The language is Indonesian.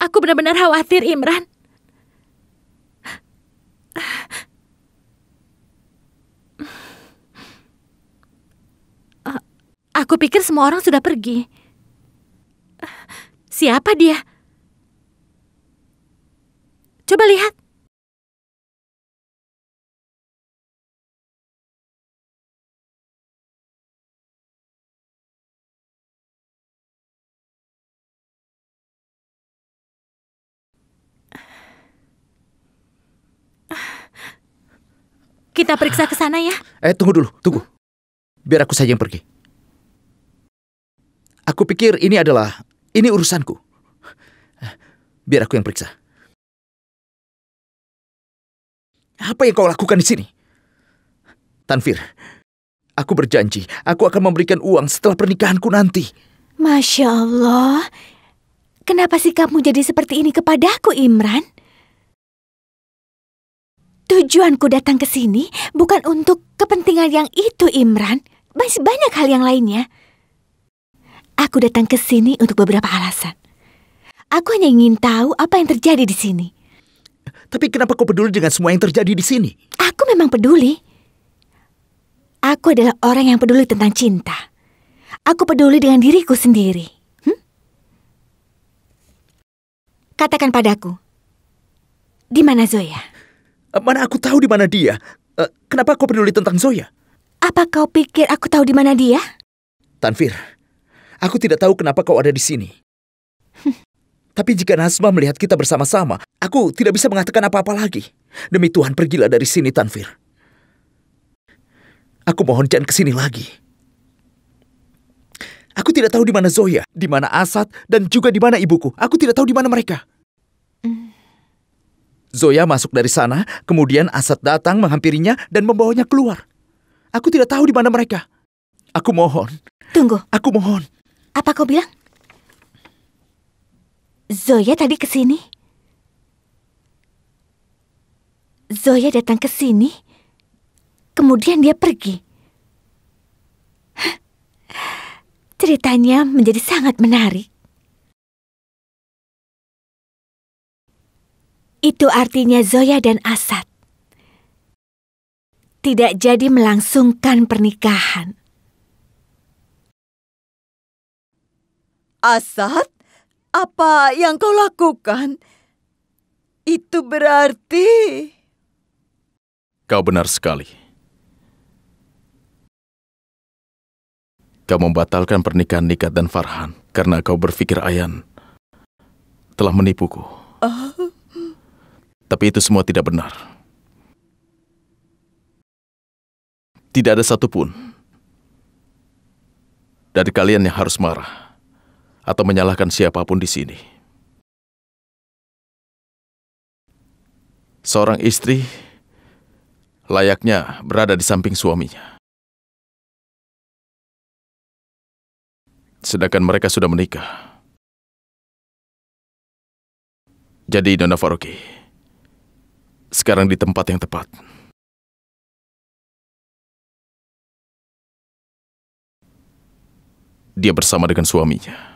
Aku benar-benar khawatir, Imran. Aku pikir semua orang sudah pergi. Siapa dia? Coba lihat. Kita periksa ke sana ya. Eh, tunggu dulu, tunggu. Biar aku saja yang pergi. Aku pikir ini adalah ini urusanku. Biar aku yang periksa. Apa yang kau lakukan di sini? Tanfir, aku berjanji aku akan memberikan uang setelah pernikahanku nanti. Masya Allah. Kenapa sih kamu jadi seperti ini kepadaku, Imran? Tujuanku datang ke sini bukan untuk kepentingan yang itu, Imran. Masih banyak hal yang lainnya. Aku datang ke sini untuk beberapa alasan. Aku hanya ingin tahu apa yang terjadi di sini. Tapi kenapa kau peduli dengan semua yang terjadi di sini? Aku memang peduli. Aku adalah orang yang peduli tentang cinta. Aku peduli dengan diriku sendiri. Hm? Katakan padaku, di mana Zoya? Eh, mana aku tahu di mana dia? Uh, kenapa kau peduli tentang Zoya? Apa kau pikir aku tahu di mana dia? Tanfir, aku tidak tahu kenapa kau ada di sini. Tapi jika Nasma melihat kita bersama-sama, aku tidak bisa mengatakan apa-apa lagi. Demi Tuhan, pergilah dari sini, Tanfir. Aku mohon jangan ke sini lagi. Aku tidak tahu di mana Zoya, di mana Asad, dan juga di mana ibuku. Aku tidak tahu di mana mereka. Zoya masuk dari sana, kemudian Asad datang menghampirinya dan membawanya keluar. Aku tidak tahu di mana mereka. Aku mohon. Tunggu. Aku mohon. Apa kau bilang? Zoya tadi ke sini? Zoya datang ke sini, kemudian dia pergi. Ceritanya menjadi sangat menarik. Itu artinya Zoya dan Asad tidak jadi melangsungkan pernikahan. Asad, apa yang kau lakukan? Itu berarti... Kau benar sekali. Kau membatalkan pernikahan Nikat dan Farhan karena kau berpikir Ayan telah menipuku. Uh. Tapi itu semua tidak benar. Tidak ada satupun dari kalian yang harus marah atau menyalahkan siapa pun di sini. Seorang istri layaknya berada di samping suaminya. Sedangkan mereka sudah menikah. Jadi, Dona Faruqi, sekarang di tempat yang tepat. Dia bersama dengan suaminya.